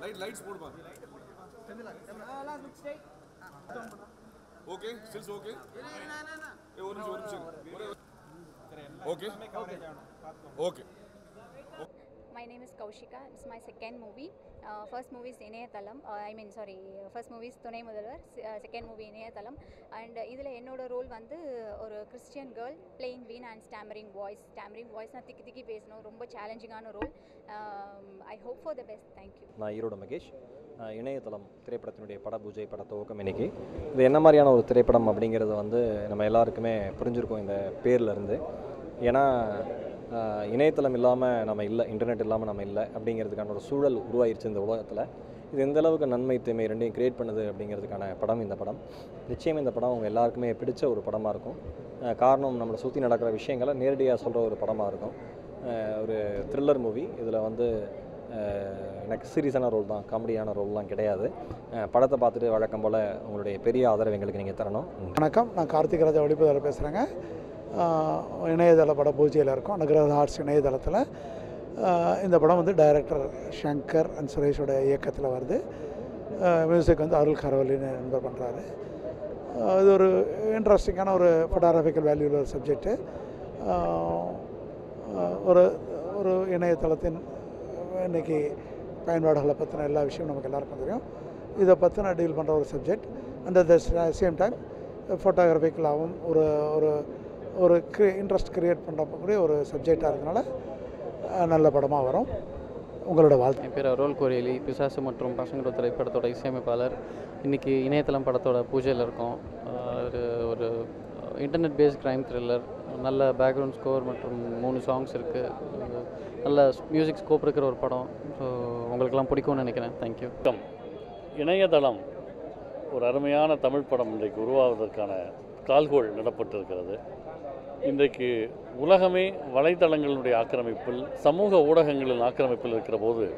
Light lights போடுமா? Okay stills okay ஒரு நிமிஷம் ஒரு நிமிஷம். Okay okay My name is Kaushika. It's my second movie. Uh, first movie is இணையதளம் I mean sorry first movies துணை முதல்வர் செகண்ட் மூவி இணையதளம் அண்ட் இதில் என்னோட ரோல் வந்து ஒரு Christian girl plain vein and stammering voice stammering voice நான் திக்கி திக்கி பேசணும். ரொம்ப சேலஞ்சிங்கான role I hope for the best thank you நான் ஈரோடு மகேஷ். இணையதளம் திரைப்படத்தினுடைய பட பூஜை பட துவக்கம் இன்னைக்கு. இது என்ன மாதிரியான ஒரு திரைப்படம் அப்படிங்கிறது வந்து நம்ம எல்லாருக்குமே புரிஞ்சிருக்கோம் இந்த பேர்லேருந்து ஏன்னா இணையதளம் இல்லாமல் நம்ம இல்லை இன்டர்நெட் இல்லாமல் நம்ம இல்லை அப்படிங்கிறதுக்கான ஒரு சூழல் உருவாயிருச்சு இந்த உலகத்தில். இது எந்த அளவுக்கு நன்மை தீமை ரெண்டையும் கிரியேட் பண்ணுது அப்படிங்கிறதுக்கான படம் இந்த படம். நிச்சயம் இந்த படம் அவங்க எல்லாருக்குமே பிடிச்ச ஒரு படமாக இருக்கும். காரணம் நம்மளை சுற்றி நடக்கிற விஷயங்களை நேரடியாக சொல்கிற ஒரு படமாக இருக்கும். ஒரு த்ரில்லர் மூவி இதில் வந்து எனக்கு சீரியஸான ரோல் தான் காமெடியான ரோல்லாம் கிடையாது. படத்தை பார்த்துட்டு வழக்கம் போல் உங்களுடைய பெரிய ஆதரவு எங்களுக்கு நீங்கள் தரணும். வணக்கம். நான் கார்த்திக் ராஜா ஒளிப்பதிவாளர் பேசுகிறேங்க இணையதள பட பூஜையில் இருக்கும். நகரத் ஆர்ட்ஸ் இணையதளத்தில் இந்த படம் வந்து டைரக்டர் ஷங்கர் அண்ட் சுரேஷோட இயக்கத்தில் வருது. மியூசிக் வந்து அருள் கரவலின்னு நண்பர் பண்ணுறாரு இது ஒரு இன்ட்ரெஸ்டிங்கான ஒரு ஃபோட்டோகிராஃபிக்கல் வேல்யூவில் ஒரு சப்ஜெக்ட்டு ஒரு ஒரு இணையதளத்தின் இன்னைக்கு பயன்பாடுகளை பற்றின எல்லா விஷயமும் நமக்கு எல்லாருக்கும் தெரியும். இதை பற்றின டீல் பண்ணுற ஒரு subject and at the same time ஃபோட்டோகிராஃபிக்கலாகவும் ஒரு ஒரு ஒரு க்ரி இன்ட்ரெஸ்ட் க்ரியேட் பண்ணுறக்கூடிய ஒரு சப்ஜெக்டாக இருக்கனால அஹ், நல்ல படமாக வரும். உங்களோட வாழ்த்து. என் பேர் அருள் கோரியலி. பிசாசு மற்றும் பசங்களோட திரைப்படத்தோட இசையமைப்பாளர். இன்றைக்கி இணையதளம் படத்தோட பூஜையில் இருக்கோம். ஒரு ஒரு இன்டர்நெட் பேஸ்ட் க்ரைம் த்ரில்லர் நல்ல பேக்ரவுண்ட் ஸ்கோர் மற்றும் மூணு சாங்ஸ் இருக்குது நல்ல மியூசிக் ஸ்கோப் இருக்கிற ஒரு படம். ஸோ உங்களுக்கெல்லாம் பிடிக்கும்னு நினைக்கிறேன். தேங்க்யூ இணையதளம் ஒரு அருமையான தமிழ் படம் இன்றைக்கு உருவாவதற்கான கால்கோள் நடப்பட்டிருக்கிறது. இன்றைக்கு உலகமே வலைதளங்களினுடைய ஆக்கிரமிப்பில் சமூக ஊடகங்களின் ஆக்கிரமிப்பில் இருக்கிற போது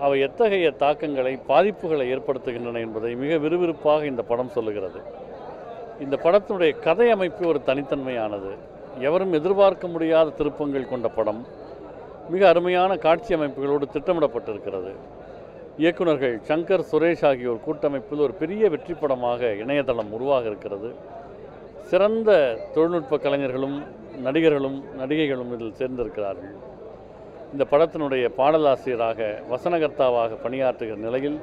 அவை எத்தகைய தாக்கங்களை பாதிப்புகளை ஏற்படுத்துகின்றன என்பதை மிக விறுவிறுப்பாக இந்த படம் சொல்லுகிறது. இந்த படத்தினுடைய கதை அமைப்பு ஒரு தனித்தன்மையானது. எவரும் எதிர்பார்க்க முடியாத திருப்பங்கள் கொண்ட படம். மிக அருமையான காட்சி அமைப்புகளோடு திட்டமிடப்பட்டிருக்கிறது. இயக்குனர்கள் சங்கர் சுரேஷ் ஆகியோர் கூட்டமைப்பில் ஒரு பெரிய வெற்றி படமாக இணையதளம் உருவாக இருக்கிறது. சிறந்த தொழில்நுட்ப கலைஞர்களும் நடிகர்களும் நடிகைகளும் இதில் சேர்ந்திருக்கிறார்கள். இந்த படத்தினுடைய பாடலாசிரியராக வசனகர்த்தாவாக பணியாற்றுகிற நிலையில்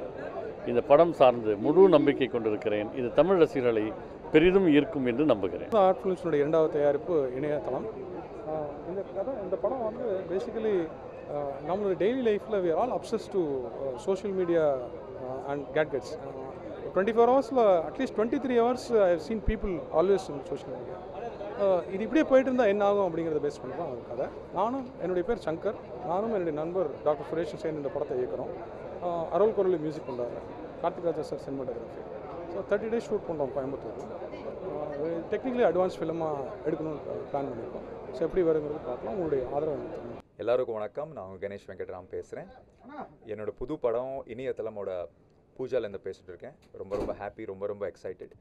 இந்த படம் சார்ந்து முழு நம்பிக்கை கொண்டிருக்கிறேன். இது தமிழ் ரசிகர்களை பெரிதும் ஈர்க்கும் என்று நம்புகிறேன். ஆர்ட் ஃபிலிம்ஸுடைய இரண்டாவது தயாரிப்பு இணையதளம். இந்த கதை இந்த படம் வந்து பேசிக்கலி நம்மளோட டெய்லி லைஃப்பில் we all obsessed to social media and gadgets twenty four ஹவர்ஸில் at least twenty three hours I have seen people always social media இது இப்படியே போயிட்டு இருந்தால் என்ன ஆகும் அப்படிங்கிறத பேஸ் பண்ணி தான் கதை. நானும் என்னுடைய பேர் சங்கர். நானும் என்னுடைய நண்பர் டாக்டர் சுரேஷ் சேர்ந்து இந்த படத்தை இயக்குறோம். அருள் குரலி மியூசிக் பண்ணுறாரு Karthik Raja sir cinematography so thirty days shoot பண்ணுறோம் கோயம்புத்தூர் டெக்னிக்கலி அட்வான்ஸ் ஃபிலிமாக எடுக்கணும்னு பிளான் பண்ணியிருக்கோம் ஸோ எப்படி வருங்கிறது பார்க்கலாம். உங்களுடைய ஆதரவு எல்லாருக்கும் வணக்கம். நான் கணேஷ் வெங்கட்ராம் பேசுகிறேன் என்னோட புது படம் இணையதளமோட பூஜாலேருந்து பேசிகிட்டு இருக்கேன். ரொம்ப ரொம்ப ஹாப்பி ரொம்ப ரொம்ப எக்ஸைட்டட்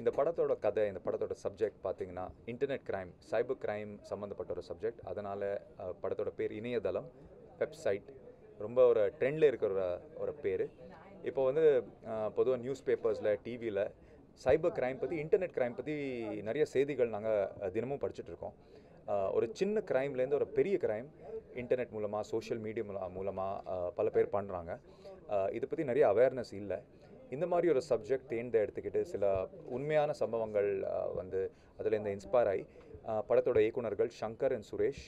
இந்த படத்தோட கதை இந்த படத்தோட சப்ஜெக்ட் பார்த்தீங்கன்னா இன்டர்நெட் கிரைம் சைபர் கிரைம் சம்மந்தப்பட்ட ஒரு சப்ஜெக்ட் அதனால் படத்தோட பேர் இணையதளம் வெப்சைட் ரொம்ப ஒரு ட்ரெண்டில் இருக்கிற ஒரு ஒரு பேர். இப்போ வந்து பொதுவாக நியூஸ் பேப்பர்ஸில் டிவியில் சைபர் கிரைம் பற்றி இன்டர்நெட் கிரைம் பற்றி நிறைய செய்திகள் நாங்கள் தினமும் படிச்சுட்டு இருக்கோம். ஒரு சின்ன க்ரைம்லேருந்து ஒரு பெரிய க்ரைம் இன்டர்நெட் மூலமாக சோஷியல் மீடியா மூலமாக பல பேர் பண்ணுறாங்க இதை பற்றி நிறைய அவேர்னஸ் இல்லை. இந்த மாதிரி ஒரு சப்ஜெக்ட் தேர்ந்து எடுத்துக்கிட்டு சில உண்மையான சம்பவங்கள் வந்து அதுலேருந்து இன்ஸ்பயர் ஆகி படத்தோட இயக்குனர்கள் சங்கர் அண்ட் சுரேஷ்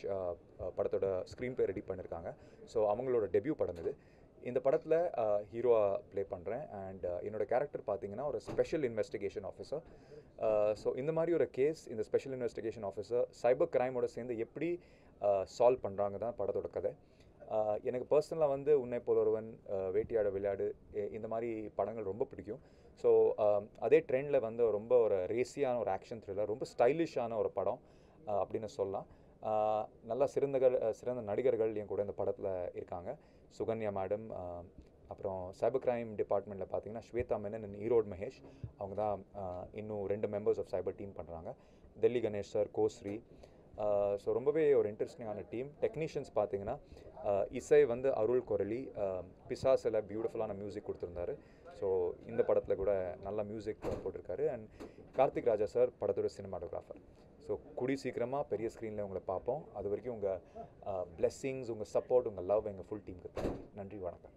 படத்தோட ஸ்க்ரீன் பிளே ரெடி பண்ணியிருக்காங்க ஸோ அவங்களோட டெபியூ படம் இது. இந்த படத்தில் ஹீரோவாக ப்ளே பண்ணுறேன் அண்ட் என்னோட கேரக்டர் பார்த்தீங்கன்னா ஒரு ஸ்பெஷல் இன்வெஸ்டிகேஷன் ஆஃபீஸர் ஸோ இந்த மாதிரி ஒரு கேஸ் இந்த ஸ்பெஷல் இன்வெஸ்டிகேஷன் ஆஃபீஸர் சைபர் கிரைமோட சேர்ந்து எப்படி சால்வ் பண்ணுறாங்க தான் படத்தோட கதை. எனக்கு பர்சனலாக வந்து உன்னை போல் ஒருவன் வேட்டியாட விளையாடு இந்த மாதிரி படங்கள் ரொம்ப பிடிக்கும். ஸோ அதே ட்ரெண்டில் வந்து ரொம்ப ஒரு ரேசியான ஒரு ஆக்ஷன் த்ரில்லர் ரொம்ப ஸ்டைலிஷான ஒரு படம் அப்படின்னு சொல்லலாம். நல்லா சிறந்தகள் சிறந்த நடிகர்கள் என் கூட இந்த படத்தில் இருக்காங்க. சுகன்யா மேடம் அப்புறம் சைபர் கிரைம் டிபார்ட்மெண்ட்டில் பார்த்தீங்கன்னா ஸ்வேதா மேனன் அண்ட் ஈரோடு மகேஷ் அவங்க தான் இன்னும் ரெண்டு மெம்பர்ஸ் ஆஃப் சைபர் டீம் பண்ணுறாங்க டெல்லி கணேஷ் சார் கோஸ்ரீ ஸோ ரொம்பவே ஒரு இன்ட்ரெஸ்டிங்கான டீம் டெக்னீஷியன்ஸ் பார்த்தீங்கன்னா இசை வந்து அருள் குரலி பிசாஸில் பியூட்டிஃபுல்லான மியூசிக் கொடுத்துருந்தாரு. ஸோ இந்த படத்தில் கூட நல்ல மியூசிக் போட்டிருக்காரு. அண்ட் கார்த்திக் ராஜா சார் படத்தோட சினிமாட்டோகிராஃபர் ஸோ கூடி சீக்கிரமாக பெரிய ஸ்க்ரீனில் உங்களை பார்ப்போம். அது வரைக்கும் உங்கள் பிளெஸ்ஸிங்ஸ் உங்கள் சப்போர்ட் உங்கள் லவ் எங்கள் ஃபுல் டீமுக்கு நன்றி வணக்கம்.